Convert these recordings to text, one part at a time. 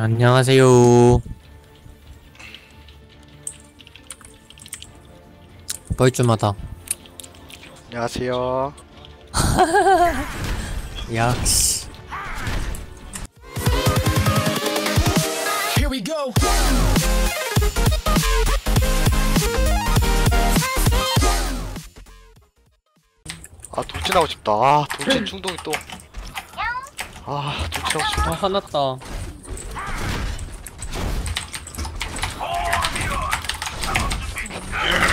안녕하세요. 벌주마다 안녕하세요. 역시 Here we go. 아 돌진하고 싶다. 아 돌진 충동이 또. 아 돌진하고 아 싶다. 화났다.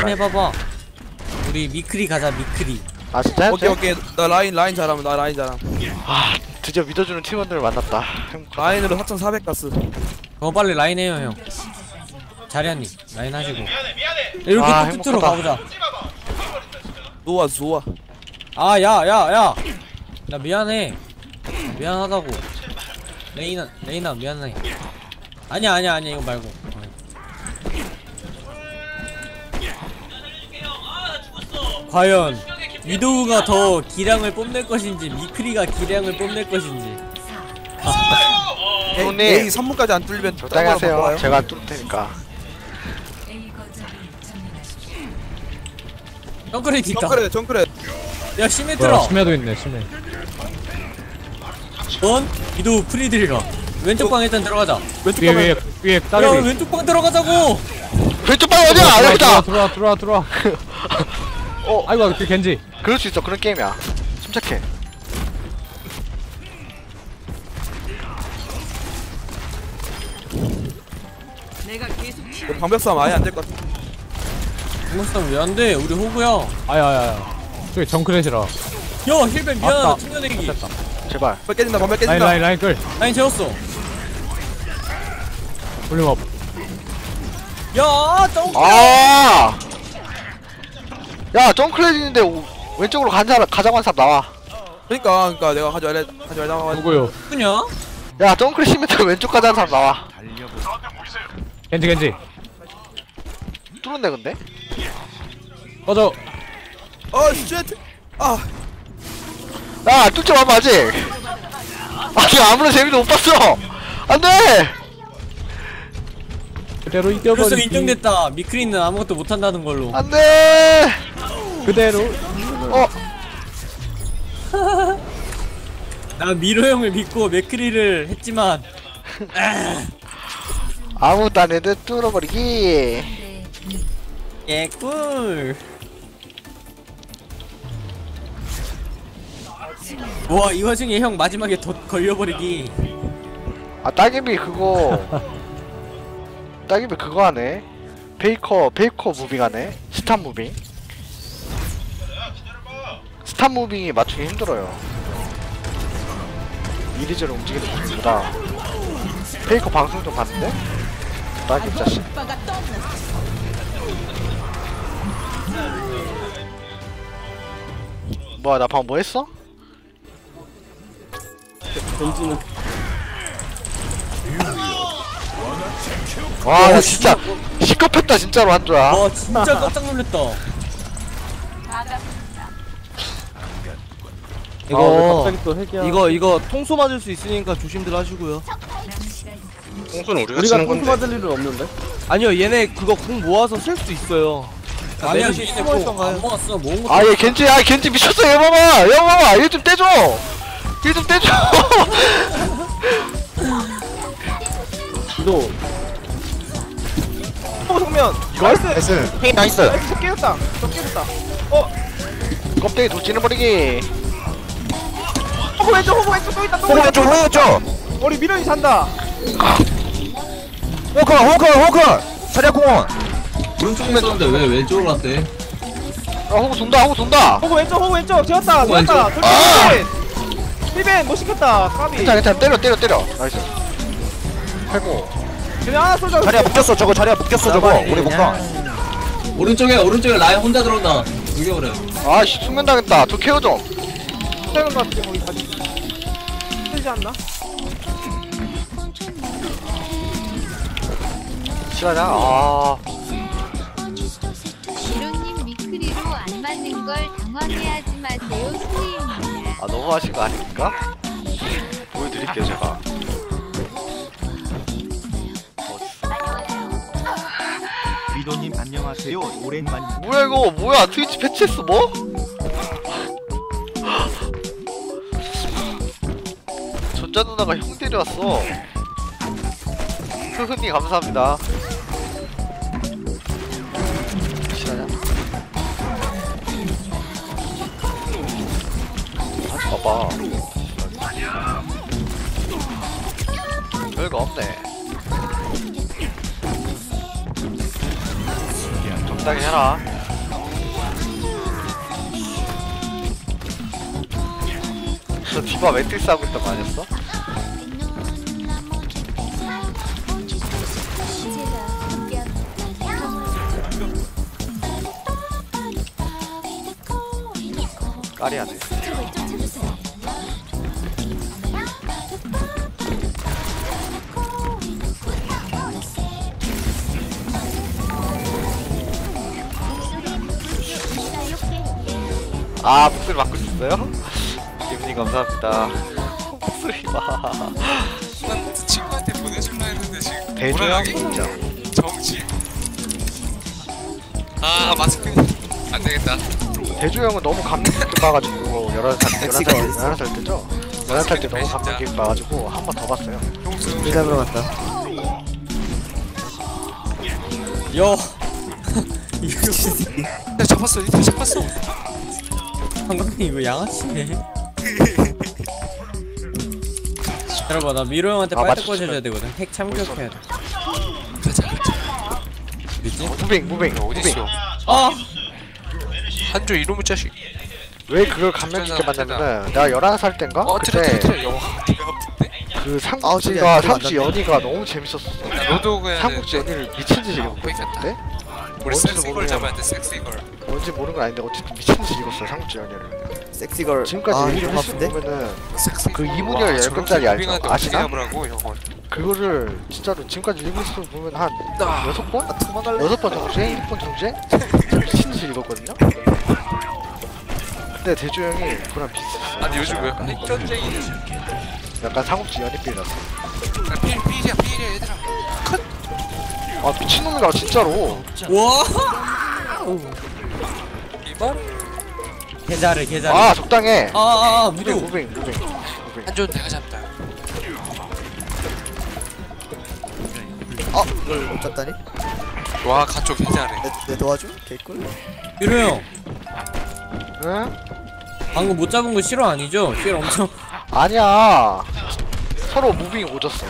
해봐봐. 우리 맥크리 가자 맥크리. 아 진짜? 오케이 오케이 나 라인 라인 잘하면 나 라인 잘함 아 드디어 믿어주는 팀원들을 만났다. 라인으로 4400 갔어 어 빨리 라인 해요 형. 자리한님 라인 하시고. 이렇게 아, 뚝뚝으로 행복하다. 가보자. 노아 좋아 아 야 야 야. 나 미안해. 미안하다고. 레이나 레이나 미안해. 아니야 아니야 아니야 이거 말고. 과연 위도우가 더 기량을 뽐낼 것인지 미크리가 기량을 뽐낼 것인지. 형님. A, A 3문까지 안 뚫리면 적당히 하세요. 제가 뚫을 테니까. 덩크레이트 있다. 정크레 정크레 야 시메트라 심해도 있네 심해. 넌 위도우 프리드리가 왼쪽 방 일단 들어가자. 왼쪽 위에 위에 위에 야 따개비 왼쪽 방 들어가자고! 왼쪽 방 어디야? 아, 여기다. 들어와 들어와 들어와 어. 아이고 그 겐지. 그럴 수 있어. 그런 게임이야. 침착해. 방벽 싸움 아예 안 될 것 같아. 공격싸움 왜 안돼? 우리 호구야. 아야야야. 저기 정크렛이라. 야 힐벤 미안하다. 맞다. 튕겨내기 제발. 방벽 깨진다 방벽 라인 깨진다. 라인 라인 끌. 라인 재웠어. 볼륨업. 야 덩크 아. 야 점클레진인데 왼쪽으로 간 사람 가자고 한 사람 나와. 그러니까 그러니까 내가 하지 말래 하지 말자 누구요 누구냐 야 정크랫 시메트 왼쪽 가자는 사람 나와. 겐지 겐지 뚫었네 근데. 꺼져 어 shit 아 야 뚫지 마봐 아직. 아직 아무런 재미도 못 봤어. 안돼. 그대로 그래서 이겨버리기 인정됐다 맥크리는 아무것도 못한다는 걸로 안돼. 그대로 어. 나 미로 형을 믿고 맥크리를 했지만 아무것도 안 해도 뚫어버리기. 개꿀 와이 와중에 형 마지막에 덧 걸려버리기 아 따개비 그거. 따개비 그거 하네. 페이커 페이커 moving 하네. stop moving. stop moving이 맞추기 힘들어요. 이리저리 움직이는 것보다 페이커 방송 좀 봤는데? 따개비 자식. 뭐야 나 방금 뭐 했어? 던지는 와, 나 진짜 식겁했다 진짜로 한조야. 와 진짜 깜짝 놀랐다 이거 이거 이거 통수 맞을 수 있으니까 조심들 하시고요. 통수는 우리가 우리가 쓰는 통수 건데 맞을 일은 없는데? 아니요 얘네 그거 궁 모아서 쓸 수도 있어요. 아니야 얘네 숨어 뭐안 있던가요? 모았어 모은 것도 아, 얘 겐지, 아, 겐지 미쳤어, 얘 봐봐, 얘 봐봐, 얘좀 떼줘, 얘좀 떼줘. 또 어, 정면. nice. nice. hey nice nice 저 깨졌다. 저 깨졌다. 껍데기 돌진해 버리기. 호구 왼쪽 호구 왼쪽 또 있다 또 호그 있다. 왼쪽 호그 왼쪽 우리 미련이 산다. 호크 호크 호크 차량 공원 오른쪽에 있었는데 왜 왼쪽으로 갔대? 아, 호구 돈다, 호구 돈다. 호구 왼쪽 호구 왼쪽 재웠다 호구 왼쪽. 재웠다. 돌진 돌진. 삐벤 못 시켰다. 까비. 괜찮아, 괜찮아, 때려, 때려, 때려. 나이스. 해고. 그냥 하나 쏠자. 자리야 묶였어 저거 자리야 묶였어 저거 우리 못가 오른쪽에 오른쪽에 라인 혼자 들어온다. 죽여버려. 아씨, 숙면 당했다. 저 케어 좀. 세운 것 같은데 거기까지 힘들지 않나? 시간아 아 이론님 미크리로 안 맞는 걸 당황해하지 마세요 수입니다. 아 너무 하신 거 아닙니까? 보여드릴게요 제가 미도님 안녕하세요. 오랜만입니다. 뭐야 이거 뭐야 트위치 패치했어 뭐? 전자 누나가 형 데려왔어 흐흐니 감사합니다 실화냐? 아 봐봐 별거 없네 적당히 해라 저 디바 매트리스 하고 있던 거 아니었어? 까리하네 아 목소리 맡고 있었어요? 기분이 감사합니다 목소리 봐 친구한테 보내줄라 했는데 지금 대조야? 진짜? 정지 아 마스크 안 되겠다 대조 형은 너무 깊게 봐가지고 11살, 11살, 11살 때죠? 11살 때 너무 깊게 봐가지고 한 번 더 봤어요. 일 잡으러 갔다. 여. 이거 야 잡았어 이거 잡았어. 한강님 이거 양아치네. 여러분 나 미로 형한테 아, 빨대 맞췄으면. 꽂아줘야 되거든. 핵 참교육해야 돼. 가자 가자 뭐지? 무빙 무빙. 무빙 어딨어! 아! 한조 이놈의 자식 왜 그걸 감명 깊게 봤냐면은 내가 11살 땐가? 어 그때 트레 여 되게 아픈데 그 아, 삼국지가 안 삼국지. 연희가 너무 재밌었어 로드오그야 삼국지 연희를 미친 듯이 읽었거든 우리 뭔지도 섹스 이걸 모르냐. 잡아야 돼 섹스 이걸 뭔지 모르는 건 아닌데 어쨌든 미친 듯이 읽었어 삼국지 연희를 섹시걸. 지금까지 아, 얘기를 했을 아픈데? 보면은 섹스 그. 이문열 와, 열 저렇게 건짜리 알죠? 아시나? 그거를 진짜로 지금까지 읽었을 때 보면 한 아. 여섯 번? 여섯 번 정주행? 일곱 번 정주행? 미친 듯이 읽었거든요? 근데 대조 형이 그랑 비슷했어 아니 요즘 왜? 핵전쟁이냐 약간 삼국지 연희필이라서 필 필이야 필이야 얘들아. 아 미친놈이다 진짜로. 와! 이발? 계좌를 계좌를. 아 적당해. 아아아 무빙. 무조 무빙 무빙 무빙. 한조는 내가 잡다. 아, 이걸 못 잡다니? 와 가쪽 괜찮네 내, 내 도와줘? 개꿀? 미로 형 응? 방금 못 잡은 거 실화 아니죠? 실 엄청 아니야 서로 무빙 오졌어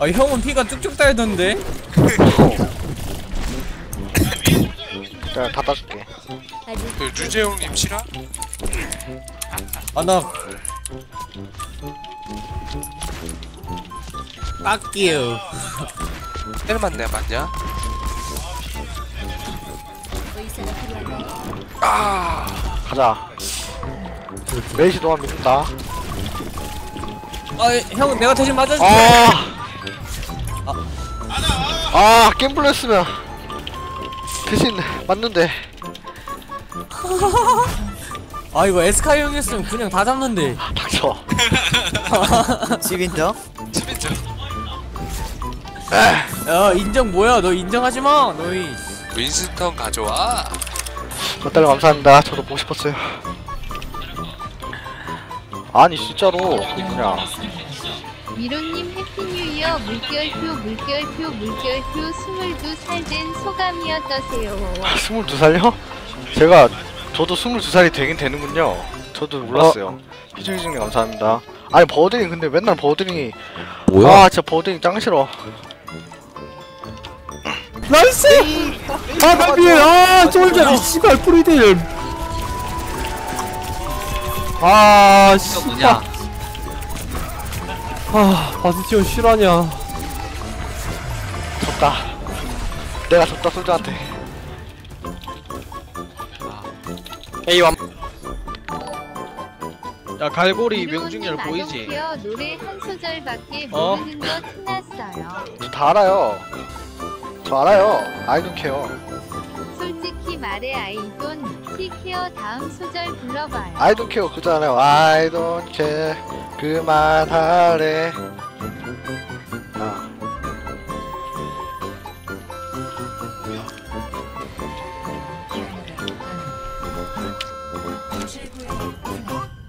아 형은 피가 쭉쭉 달던데 내가 다 따줄게 그 류재용님 실화? 아나 빡기요 헬만 내가 맞냐? 가자. 메이시 너만 믿는다. 아형 내가 대신 맞아줄게. 아, 아, 갬블 했으면 대신 맞는데. 아 이거 에스카 형이었으면 그냥 다 잡는데. 닥쳐. 집인정? 집인죠 야 인정 뭐야? 너 인정하지마 너희 윈스턴 가져와 몇 달러 감사합니다. 저도 보고 싶었어요. 아니 진짜로 그냥 미로님 해피뉴이어 물결표 물결표 물결표 22살 된 소감이 어떠세요? 22살요? 제가 저도 22살이 되긴 되는군요. 저도 몰랐어요. 희중희중님 감사합니다. 아니 버드링 근데 맨날 버드링이 아 진짜 버드링 짱 싫어. 나이스! 아, 나비에, 아, 쫄자, 이 씨발, 프리딜. 아, 씨. 뭐냐? 아, 바스티온 실화냐. 졌다. 내가 졌다 솔저한테. 야 갈고리 명중률 보이지? 노래 한 소절밖에 어? 모르는 거 티났어요. 저다 알아요. 저 알아요. I don't care. 솔직히 말해 I don't care 다음 소절 불러봐요. I don't care 그잖아요. I don't care 그만하래. 아.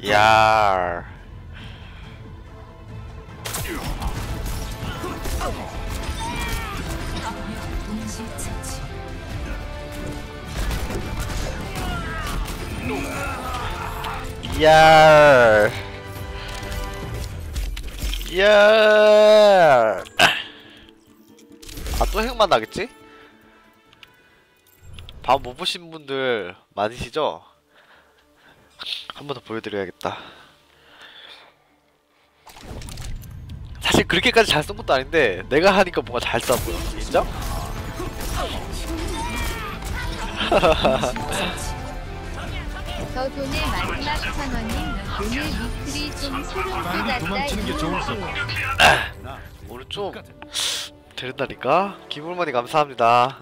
야. 야. 야. 아, 또 핵만 나겠지? 밥 못 보신 분들 많으시죠? 한 번 더 보여드려야겠다. 사실 그렇게까지 잘 쓴 것도 아닌데 내가 하니까 뭔가 잘써 보여. 인정? 저 돈의 마지막 천 원님 오늘 미트리 좀 소름 돋았다 이거 오늘 좀 되는다니까? 기물머니 감사합니다.